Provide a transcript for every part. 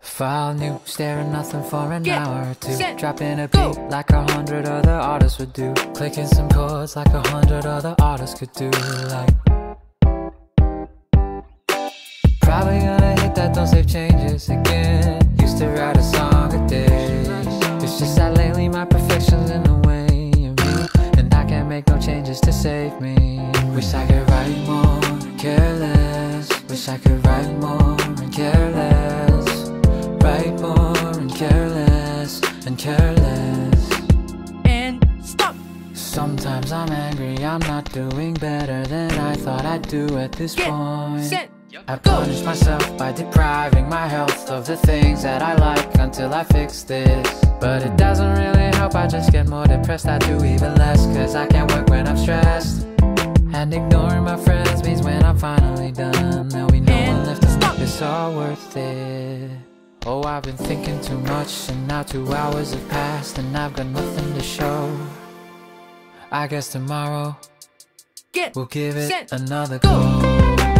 File new, staring nothing for an Get hour or two. set, Dropping a go. beat like a hundred other artists would do. Clicking some chords like a hundred other artists could do. Like, probably gonna hit that don't save changes again. Write more, care less. Wish I could write more and care less. Write more and care less and care less. And stop. Sometimes I'm angry, I'm not doing better than I thought I'd do at this Get point. set. I punish myself by depriving my health of the things that I like until I fix this. But it doesn't really help, I just get more depressed. I do even less, cause I can't work when I'm stressed. And ignoring my friends means when I'm finally done, there'll be no one left to stop. it's all worth it. Oh, I've been thinking too much, and now two hours have passed, and I've got nothing to show. I guess tomorrow Get we'll give it set, another go. go.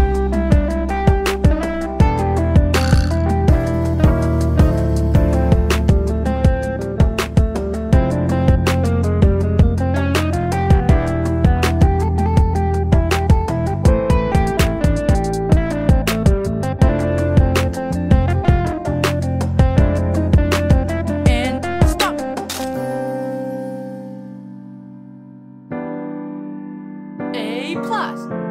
A plus.